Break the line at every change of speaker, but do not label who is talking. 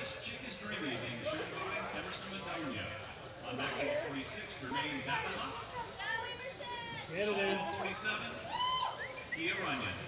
This Chic is Dreamy being shirt by Emerson Madonia. On back backcourt 46, Jermaine Davila.
Get it in.
47, Kia Runyon.